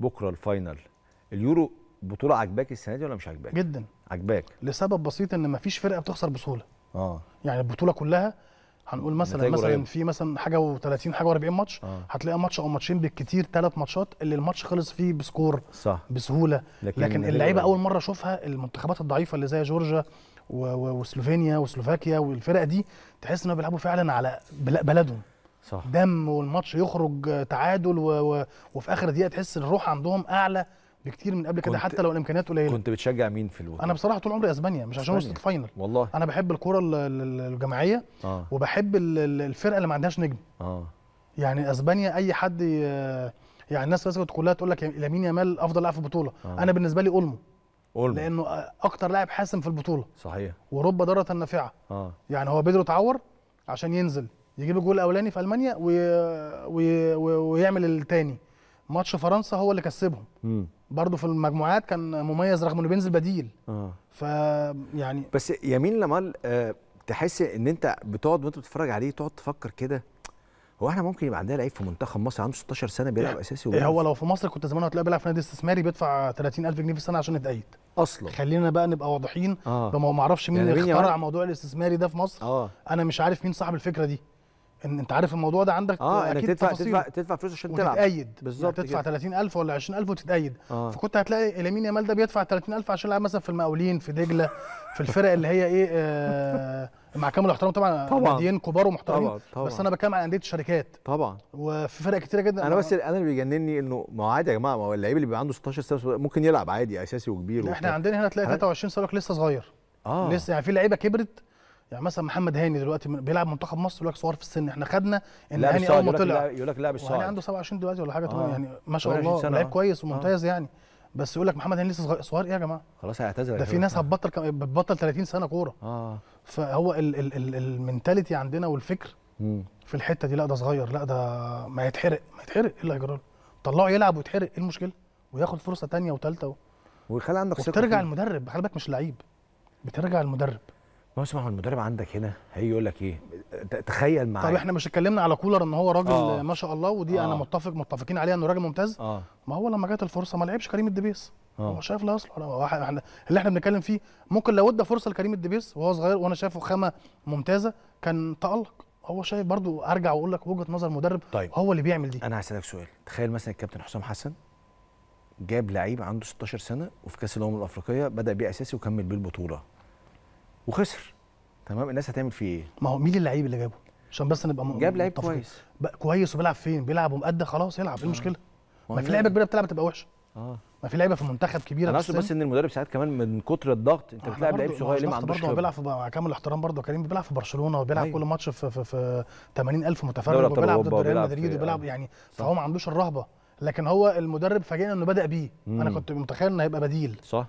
بكرة ال final. اليورو بطولة عجباك السنة دي ولا مش عجباك جدا. عجباك لسبب بسيط إن مفيش فرقة بتخسر بسهولة. آه. يعني البطولة كلها هنقول مثلا مثلا قريبة. في مثلا حاجة و30 حاجة و40 ماتش آه. هتلاقي ماتش أو ماتشين بالكتير ثلاث ماتشات اللي الماتش خلص فيه ب score صح. بسهولة. لكن لكن, اللعيبة. أول مرة أشوفها المنتخبات الضعيفة اللي زي جورجيا وسلوفينيا وسلوفاكيا والفرق دي تحس إنهم بيلعبوا فعلا على بل- بلدهم. صح. دم والماتش يخرج تعادل و... و... وفي آخر دقيقة تحس الروح عندهم أعلى بكتير من قبل كده حتى لو الإمكانيات قليلة. كنت بتشجع مين في الوطن أنا بصراحة طول عمري أسبانيا مش عشان. وصلت ال final والله. أنا بحب الكرة ال- ال- الجماعية آه. وبحب ال- ال- الفرقة اللي ما عندهاش نجم. آه. يعني أسبانيا أي حد يعني الناس بس كلها تقول لك لامين يامال أفضل لاعب في البطولة. آه. أنا بالنسبة لي أولمو. أولمو. لأنه أكتر لاعب حاسم في البطولة. صحيح. ورب ضاره نافعة. آه. يعني هو بيدرو اتعور عشان ينزل. يجيب الجول الأولاني في ألمانيا وي... وي... وي... ويعمل الثاني ماتش فرنسا هو اللي كسبهم. برضه في المجموعات كان مميز رغم إنه بينزل بديل. آه. ف يعني بس لامين يامال آه تحس إن أنت بتقعد وأنت بتتفرج عليه تقعد تفكر كده هو إحنا ممكن يبقى عندنا لعيب في منتخب مصر عنده 16 سنة بيلعب أساسي إيه وبيلعب هو لو في مصر كان زمان هتلاقيه بيلعب في نادي استثماري بيدفع 30000 جنيه في السنة عشان يتأيد. أصلا. خلينا بقى نبقى واضحين. آه. بما ما أعرفش مين يعني اللي اخترع موضوع الاستثماري ده في مصر. آه. أنا مش عارف مين صاحب الفكرة دي. إن أنت عارف الموضوع ده عندك آه إنك تدفع. تدفع تدفع فلوس عشان تلعب. وتتأيد بالظبط يعني تدفع كده. 30000 ولا 20000 وتتأيد. آه. فكنت هتلاقي لامين يامال ده بيدفع 30000 عشان يلعب مثلا في المقاولين في دجلة في الفرق اللي هي إيه آه مع كامل الاحترام طبعا طبعاً. ناديين كبار ومحترمين. طبعا طبعا. بس أنا بتكلم عن أندية الشركات. طبعا. وفي فرق كتيرة جدا. أنا بس أنا اللي بيجنني إنه ما هو عادي يا جماعة ما هو اللعيب اللي بيبقى عنده 16 سنة ممكن يلعب عادي أساسي وكبير إحنا. عندنا هنا تلاقي حضرتك- 23 سنه لسه صغير. آه. لسه يعني في لعيبة كبرت يعني مثلا محمد هاني دلوقتي بيلعب منتخب مصر يقول لك صغير في السن. إحنا خدنا إن هاني أول ما طلع. يقول لك لاعب الصاعد عنده 27 دلوقتي ولا حاجة آه. يعني ما شاء 28 الله لعيب آه. كويس آه. وممتاز يعني. بس يقول لك محمد هاني لسه صغير, صغير إيه يا جماعة. خلاص هيعتزل ده في ناس هتبطل كم- بتبطل 30 سنة كورة. آه. فهو ال- ال- ال- المنتاليتي عندنا والفكر مم. في الحتة دي لا ده صغير لا ده ما يتحرق ما يتحرق إيه اللي هيجرى له طلعه يلعب ويتحرق إيه المشكلة؟ وياخد فرصة تانية وثالثه ويخلي عندك ثقة وبترجع فيه. المدرب. خلي بالك مش لعيب بترجع المدرب. ما اسمع المدرب عندك هنا هيجي يقول لك إيه؟ تخيل معايا. طب إحنا مش اتكلمنا على كولر إن هو راجل آه. ما شاء الله ودي آه. أنا متفق متفقين عليها إنه راجل ممتاز. آه. ما هو لما جت الفرصة ما لعبش كريم الدبيس. آه. هو شايف لا يصلح هو واحد- إحنا اللي إحنا بنتكلم فيه ممكن لو ادى فرصة لكريم الدبيس وهو صغير وأنا شايفه خامة ممتازة كان تألق. هو شايف برضو أرجع وأقول لك وجهة نظر مدرب طيب. هو اللي بيعمل دي. أنا هسالك سؤال. تخيل مثلا الكابتن حسام حسن جاب لعيب عنده 16 سنة وفي كأس الأمم الأفريقية بدأ بيه أساسي وكمل بيه البطولة. وخسر. تمام؟ الناس هتعمل فيه إيه؟ ما هو مين اللعيب اللي جابه؟ عشان بس نبقى م- جاب لعيب. كويس. كويس وبيلعب فين؟ بيلعب ومؤدي خلاص يلعب إيه المشكلة؟ ما في لعيبة كبيرة بتلعب تبقى وحشة. آه. ما في لعيبة في منتخب كبيرة أنا أقصد بس. إن المدرب ساعات كمان من كتر الضغط أنت إحنا بتلاعب لعيب صغير ليه ما عندوش برضه بيلعب في مع كامل الاحترام برضه كريم بيلعب في برشلونة وبيلعب أيوة. كل ماتش في في, في 80000 متفرج وبيلعب ضد ريال مدريد وبيلعب آه. يعني صح. فهو ما عندوش الرهبة. لكن هو المدرب فاجئنا إنه بدأ بيه. مم. أنا كنت متخيل إنه هيبقى بديل. صح.